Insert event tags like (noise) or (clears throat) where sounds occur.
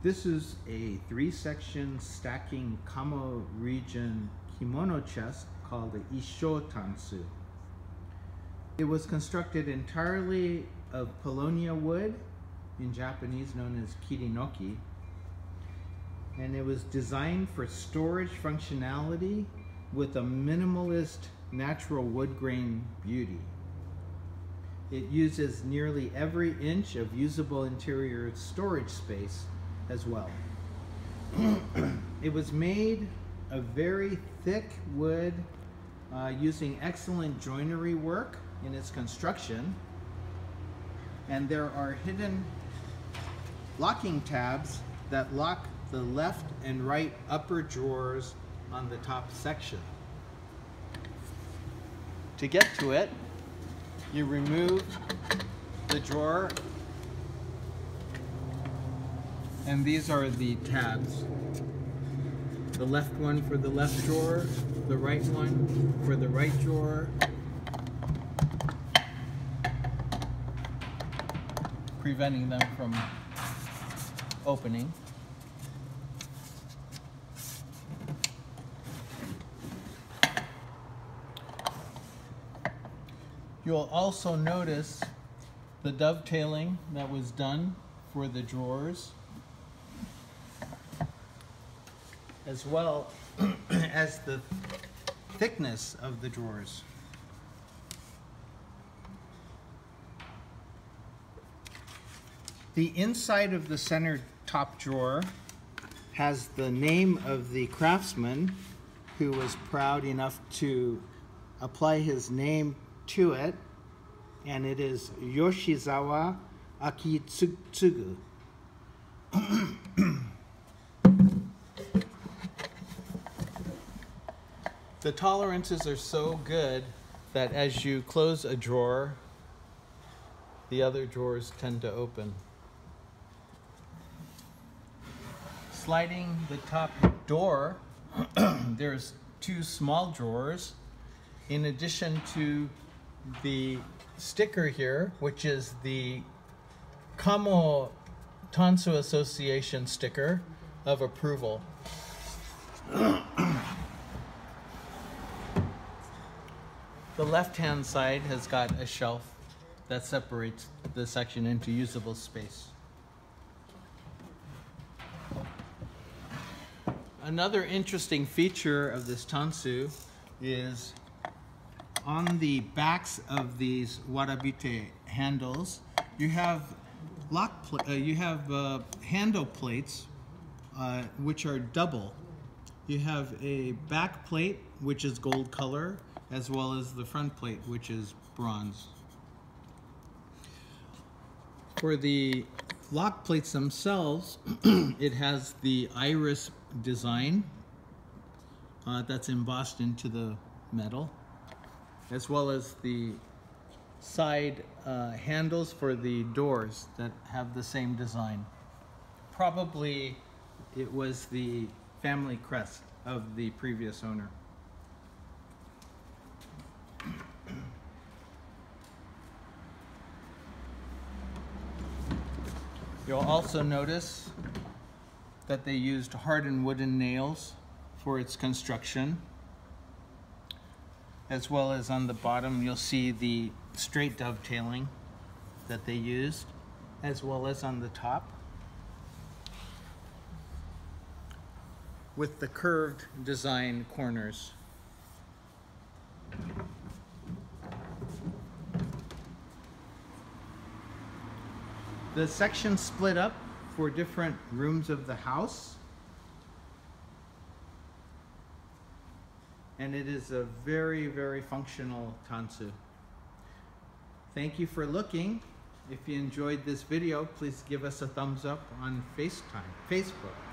This is a three-section stacking Kamo region kimono chest called the Isho Tansu. It was constructed entirely of paulownia wood, in Japanese known as kirinoki, and it was designed for storage functionality with a minimalist natural wood grain beauty. It uses nearly every inch of usable interior storage space as well. (clears throat) it was made of very thick wood uh, using excellent joinery work in its construction. And there are hidden locking tabs that lock the left and right upper drawers on the top section. To get to it, you remove the drawer and these are the tabs. The left one for the left drawer, the right one for the right drawer, preventing them from opening. You'll also notice the dovetailing that was done for the drawers as well (clears throat) as the thickness of the drawers. The inside of the center top drawer has the name of the craftsman who was proud enough to apply his name to it, and it is Yoshizawa Akitsugu. (clears throat) the tolerances are so good that as you close a drawer, the other drawers tend to open. Sliding the top door, (clears throat) there's two small drawers in addition to the sticker here, which is the Kamo Tansu Association sticker of approval. (clears throat) the left-hand side has got a shelf that separates the section into usable space. Another interesting feature of this tansu is on the backs of these warabite handles, you have lock uh, you have uh, handle plates uh, which are double. You have a back plate which is gold color as well as the front plate which is bronze. For the lock plates themselves, (clears throat) it has the iris design uh, that's embossed into the metal as well as the side uh, handles for the doors that have the same design. Probably it was the family crest of the previous owner. You'll also notice that they used hardened wooden nails for its construction as well as on the bottom you'll see the straight dovetailing that they used as well as on the top with the curved design corners. The section split up for different rooms of the house and it is a very, very functional tansu. Thank you for looking. If you enjoyed this video, please give us a thumbs up on FaceTime, Facebook.